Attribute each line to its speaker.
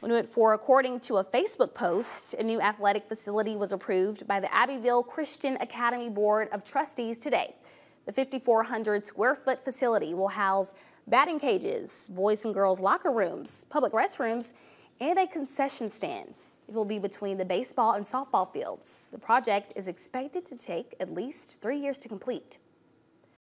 Speaker 1: For according to a Facebook post, a new athletic facility was approved by the Abbeville Christian Academy Board of Trustees today. The 5,400 square foot facility will house batting cages, boys and girls locker rooms, public restrooms, and a concession stand. It will be between the baseball and softball fields. The project is expected to take at least three years to complete.